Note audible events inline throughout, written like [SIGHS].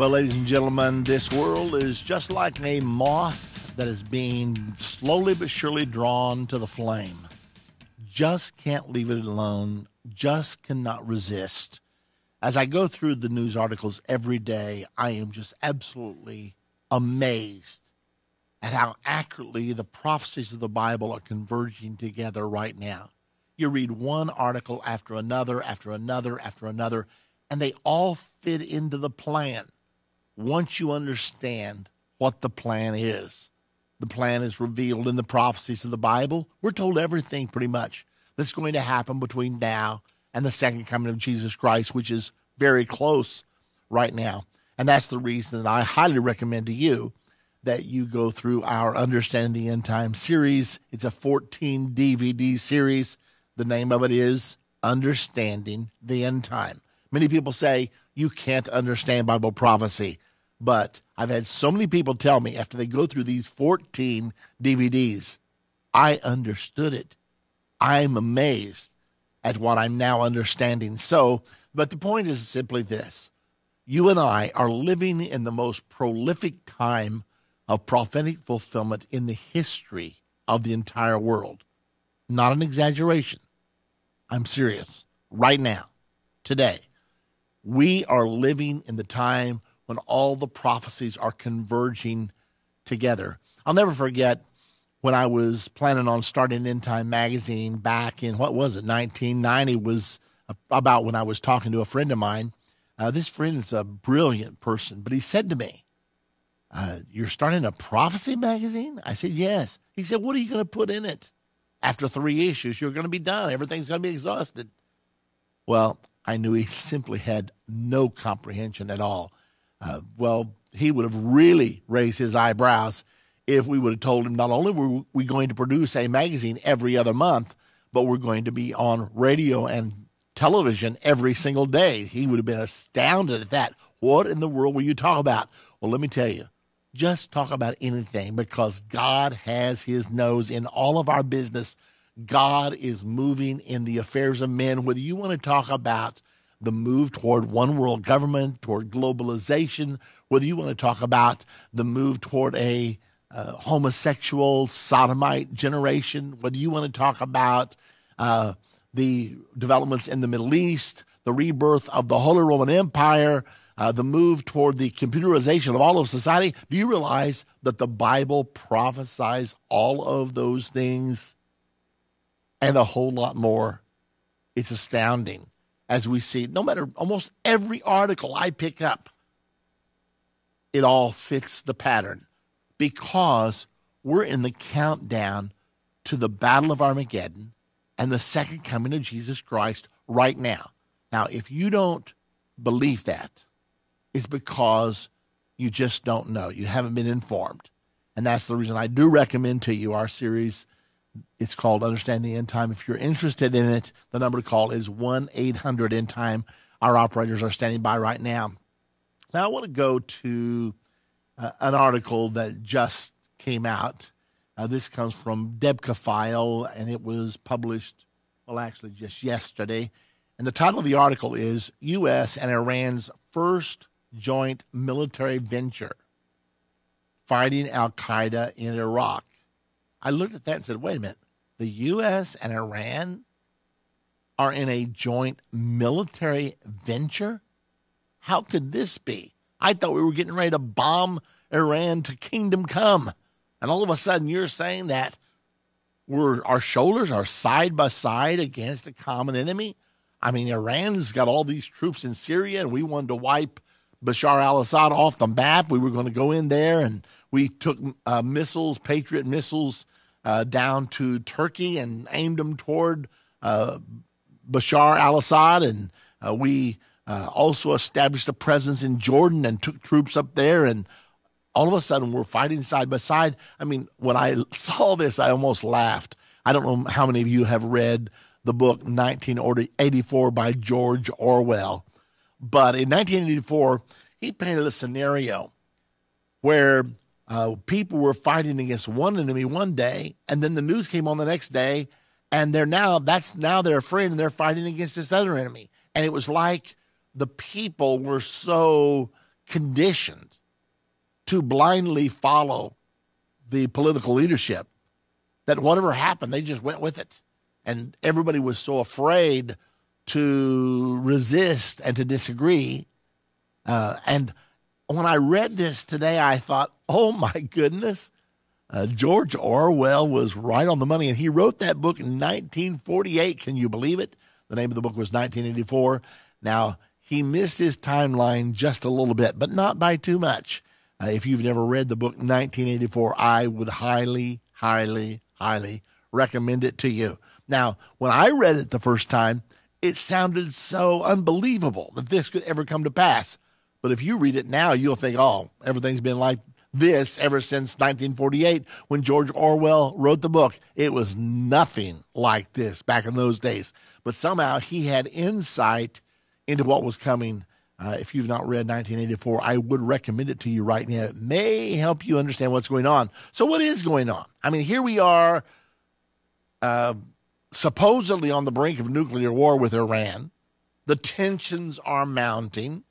Well, ladies and gentlemen, this world is just like a moth that is being slowly but surely drawn to the flame. Just can't leave it alone, just cannot resist. As I go through the news articles every day, I am just absolutely amazed at how accurately the prophecies of the Bible are converging together right now. You read one article after another, after another, after another, and they all fit into the plan once you understand what the plan is. The plan is revealed in the prophecies of the Bible. We're told everything pretty much that's going to happen between now and the second coming of Jesus Christ, which is very close right now. And that's the reason that I highly recommend to you that you go through our Understanding the End Time series. It's a 14 DVD series. The name of it is Understanding the End Time. Many people say you can't understand Bible prophecy. But I've had so many people tell me after they go through these 14 DVDs, I understood it. I'm amazed at what I'm now understanding. So, but the point is simply this you and I are living in the most prolific time of prophetic fulfillment in the history of the entire world. Not an exaggeration. I'm serious. Right now, today, we are living in the time when all the prophecies are converging together. I'll never forget when I was planning on starting End Time magazine back in what was it, 1990 was about when I was talking to a friend of mine. Uh, this friend is a brilliant person, but he said to me, uh, "You're starting a prophecy magazine?" I said, "Yes." He said, "What are you going to put in it?" After three issues, you're going to be done. Everything's going to be exhausted. Well, I knew he [LAUGHS] simply had no comprehension at all uh, well, he would have really raised his eyebrows if we would have told him not only were we going to produce a magazine every other month, but we're going to be on radio and television every single day. He would have been astounded at that. What in the world were you talking about? Well, let me tell you, just talk about anything because God has his nose in all of our business. God is moving in the affairs of men. Whether you want to talk about the move toward one world government, toward globalization, whether you want to talk about the move toward a uh, homosexual sodomite generation, whether you want to talk about uh, the developments in the Middle East, the rebirth of the Holy Roman Empire, uh, the move toward the computerization of all of society, do you realize that the Bible prophesies all of those things and a whole lot more? It's astounding as we see, no matter almost every article I pick up, it all fits the pattern because we're in the countdown to the Battle of Armageddon and the second coming of Jesus Christ right now. Now, if you don't believe that, it's because you just don't know. You haven't been informed. And that's the reason I do recommend to you our series it's called Understand the End Time. If you're interested in it, the number to call is 1 800 End Time. Our operators are standing by right now. Now, I want to go to uh, an article that just came out. Uh, this comes from DEBKAfile, and it was published, well, actually, just yesterday. And the title of the article is U.S. and Iran's First Joint Military Venture Fighting Al Qaeda in Iraq. I looked at that and said, wait a minute. The U.S. and Iran are in a joint military venture? How could this be? I thought we were getting ready to bomb Iran to kingdom come. And all of a sudden you're saying that we're, our shoulders are side by side against a common enemy? I mean, Iran's got all these troops in Syria, and we wanted to wipe Bashar al Assad off the map. We were going to go in there and we took uh, missiles, Patriot missiles, uh, down to Turkey and aimed them toward uh, Bashar al Assad. And uh, we uh, also established a presence in Jordan and took troops up there. And all of a sudden, we're fighting side by side. I mean, when I [LAUGHS] saw this, I almost laughed. I don't know how many of you have read the book 1984 by George Orwell. But in 1984, he painted a scenario where uh, people were fighting against one enemy one day, and then the news came on the next day, and they're now that's now their friend, and they're fighting against this other enemy. And it was like the people were so conditioned to blindly follow the political leadership that whatever happened, they just went with it. And everybody was so afraid to resist and to disagree. Uh, and when I read this today, I thought, oh my goodness, uh, George Orwell was right on the money. And he wrote that book in 1948. Can you believe it? The name of the book was 1984. Now, he missed his timeline just a little bit, but not by too much. Uh, if you've never read the book 1984, I would highly, highly, highly recommend it to you. Now, when I read it the first time, it sounded so unbelievable that this could ever come to pass. But if you read it now, you'll think, oh, everything's been like this ever since 1948 when George Orwell wrote the book. It was nothing like this back in those days. But somehow he had insight into what was coming. Uh, if you've not read 1984, I would recommend it to you right now. It may help you understand what's going on. So, what is going on? I mean, here we are, uh, supposedly on the brink of nuclear war with Iran. The tensions are mounting.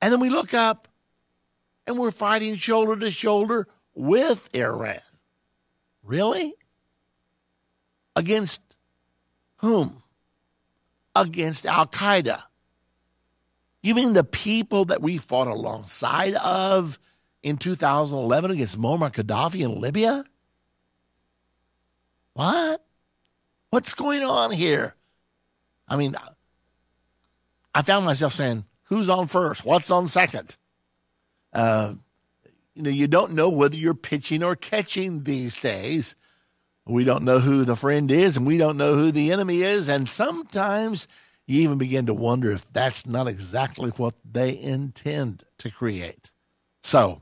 And then we look up and we're fighting shoulder to shoulder with Iran. Really? Against whom? Against Al Qaeda. You mean the people that we fought alongside of in 2011 against Muammar Gaddafi in Libya? What? What's going on here? I mean, I found myself saying, who's on first? What's on second? Uh, you know, you don't know whether you're pitching or catching these days. We don't know who the friend is, and we don't know who the enemy is. And sometimes you even begin to wonder if that's not exactly what they intend to create. So,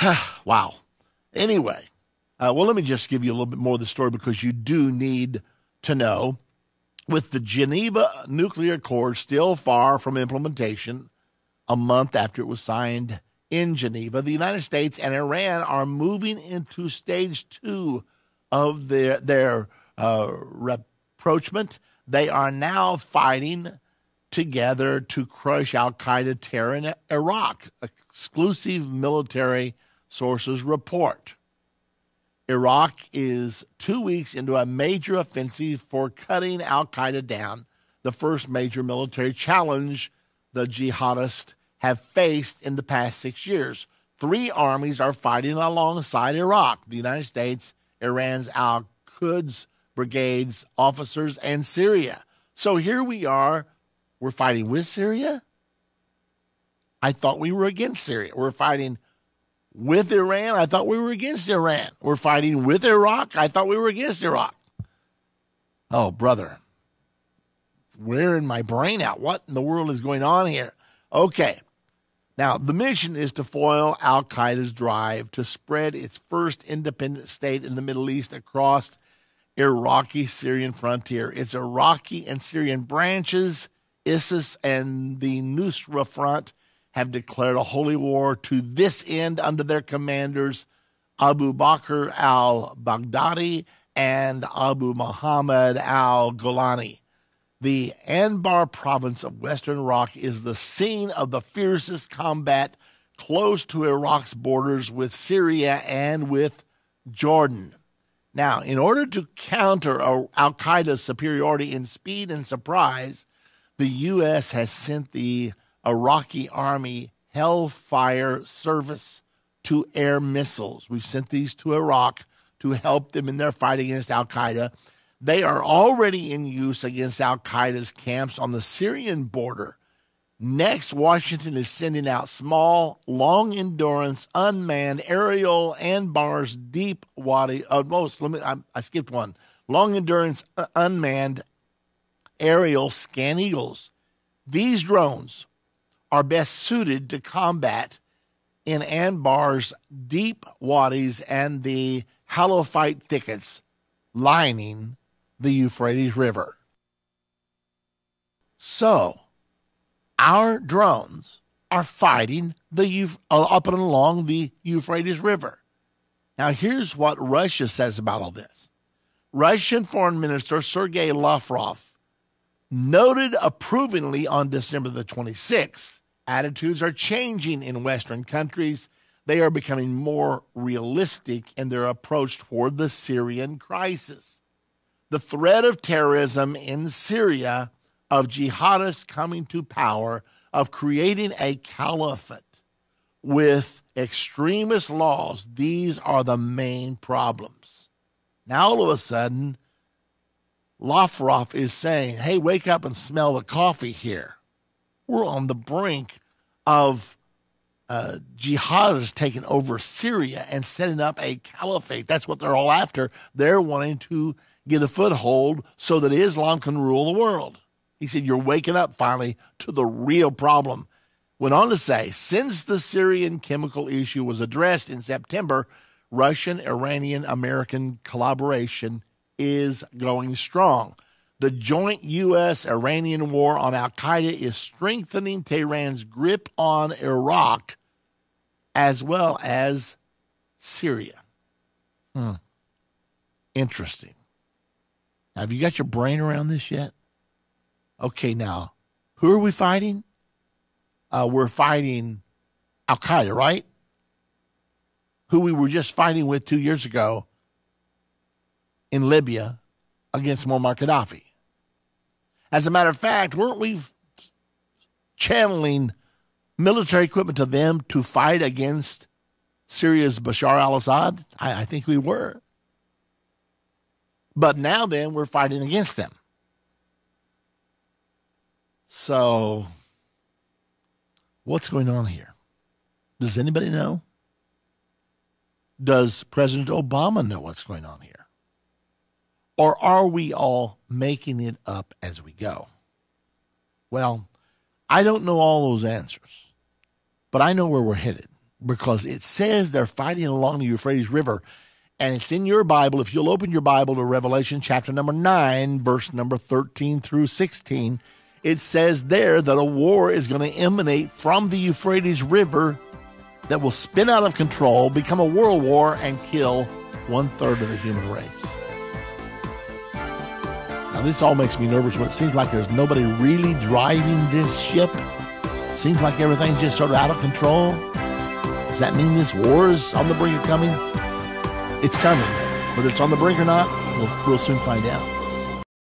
[SIGHS] wow. Anyway, uh, well, let me just give you a little bit more of the story because you do need to know. With the Geneva Nuclear Accord still far from implementation, a month after it was signed in Geneva, the United States and Iran are moving into stage two of their their uh, rapprochement. They are now fighting together to crush Al Qaeda terror in Iraq. Exclusive military sources report. Iraq is two weeks into a major offensive for cutting Al Qaeda down, the first major military challenge the jihadists have faced in the past six years. Three armies are fighting alongside Iraq the United States, Iran's Al Quds brigades, officers, and Syria. So here we are. We're fighting with Syria? I thought we were against Syria. We're fighting with Iran. I thought we were against Iran. We're fighting with Iraq. I thought we were against Iraq. Oh, brother. Wearing my brain out. What in the world is going on here? Okay. Now, the mission is to foil Al Qaeda's drive to spread its first independent state in the Middle East across Iraqi Syrian frontier. Its Iraqi and Syrian branches, ISIS and the Nusra Front, have declared a holy war to this end under their commanders Abu Bakr al Baghdadi and Abu Muhammad al Golani. The Anbar province of western Iraq is the scene of the fiercest combat close to Iraq's borders with Syria and with Jordan. Now, in order to counter Al Qaeda's superiority in speed and surprise, the U.S. has sent the Iraqi army Hellfire service to air missiles. We've sent these to Iraq to help them in their fight against Al Qaeda. They are already in use against Al Qaeda's camps on the Syrian border. Next, Washington is sending out small, long endurance, unmanned aerial Anbars deep wadi. Uh, most, let me, I, I skipped one. Long endurance, uh, unmanned aerial ScanEagles. These drones are best suited to combat in Anbar's deep wadis and the halophyte thickets lining the Euphrates River. So, our drones are fighting the uh, up and along the Euphrates River. Now, here's what Russia says about all this. Russian Foreign Minister Sergei Lavrov noted approvingly on December the 26th Attitudes are changing in Western countries. They are becoming more realistic in their approach toward the Syrian crisis. The threat of terrorism in Syria, of jihadists coming to power, of creating a caliphate with extremist laws, these are the main problems. Now, all of a sudden, Lavrov is saying, hey, wake up and smell the coffee here. We're on the brink of uh, jihadists taking over Syria and setting up a caliphate. That's what they're all after. They're wanting to get a foothold so that Islam can rule the world. He said, You're waking up finally to the real problem. Went on to say, since the Syrian chemical issue was addressed in September, Russian Iranian American collaboration is going strong. The joint U.S. Iranian war on Al Qaeda is strengthening Tehran's grip on Iraq as well as Syria. Hmm. Interesting. Have you got your brain around this yet? Okay, now, who are we fighting? Uh, we're fighting Al Qaeda, right? Who we were just fighting with two years ago in Libya against Muammar Gaddafi. As a matter of fact, weren't we channeling military equipment to them to fight against Syria's Bashar al Assad? I, I think we were. But now then, we're fighting against them. So, what's going on here? Does anybody know? Does President Obama know what's going on here? Or are we all making it up as we go? Well, I don't know all those answers, but I know where we're headed because it says they're fighting along the Euphrates River. And it's in your Bible. If you'll open your Bible to Revelation chapter number 9, verse number 13 through 16, it says there that a war is going to emanate from the Euphrates River that will spin out of control, become a world war, and kill one third of the human race. This all makes me nervous when it seems like there's nobody really driving this ship. It seems like everything's just sort of out of control. Does that mean this war is on the brink of coming? It's coming. Whether it's on the brink or not, we'll, we'll soon find out.